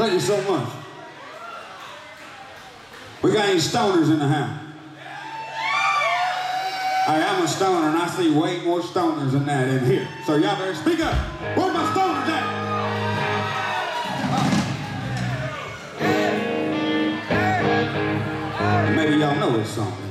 Thank you so much. We got any stoners in the house? I'm a stoner and I see way more stoners than that in here. So y'all better speak up. Where my stoners at? Maybe y'all know this song.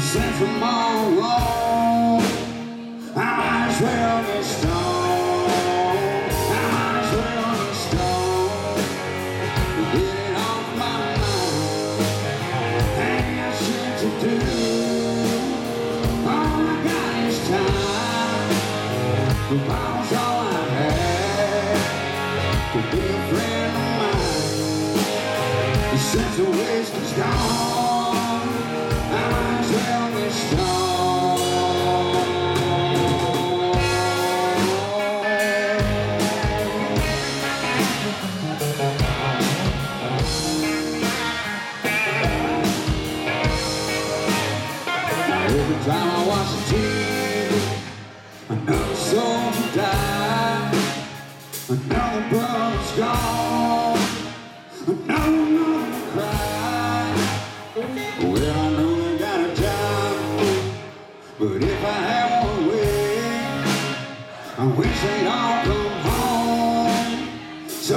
Since tomorrow, I might as well be stoned. I might as well stoned. Get it off my mind. Ain't do. All I got is time. The bottle's all I have. To be a friend. time I watch the TV, another soul died, another brother's gone, another mother cried. Well, I know they got a job, but if I had one way, I wish they'd all come home. So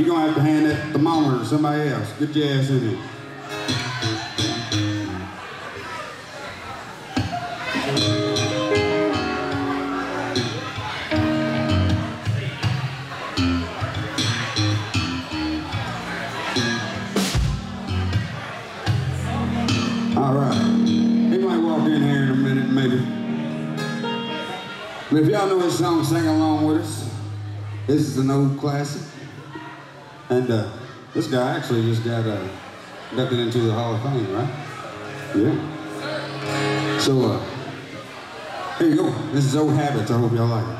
Junior, you gonna have to hand that thermometer to somebody else. Get your ass in here. All right. He might walk in here in a minute, maybe. But if y'all know this song, sing along with us. This is an old classic. And uh, this guy actually just got uh, inducted into the Hall of Fame, right? Yeah. So, uh, here you go. This is Old Habits. I hope y'all like it.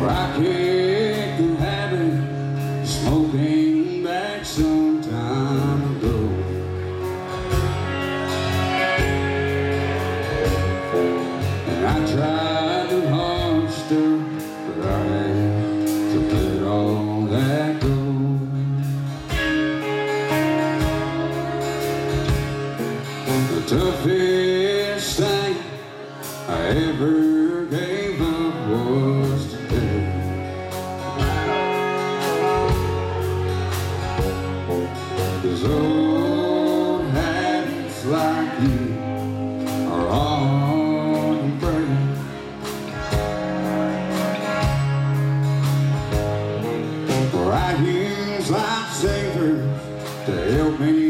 Well, toughest thing I ever gave up was today. Cause old habits like you are to break. For I use lifesavers to help me